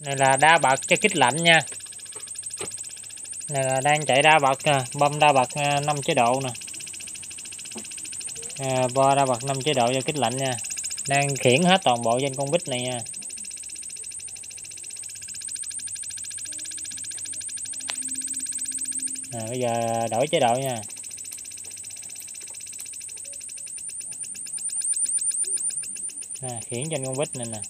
này là đa bật cho kích lạnh nha. Này là đang chạy đa bật nè bơm đa bật 5 chế độ nè. À, bo đa bật 5 chế độ cho kích lạnh nha. Đang khiển hết toàn bộ trên con vít này nha. À, bây giờ đổi chế độ nha. À, khiển trên con vít này nè.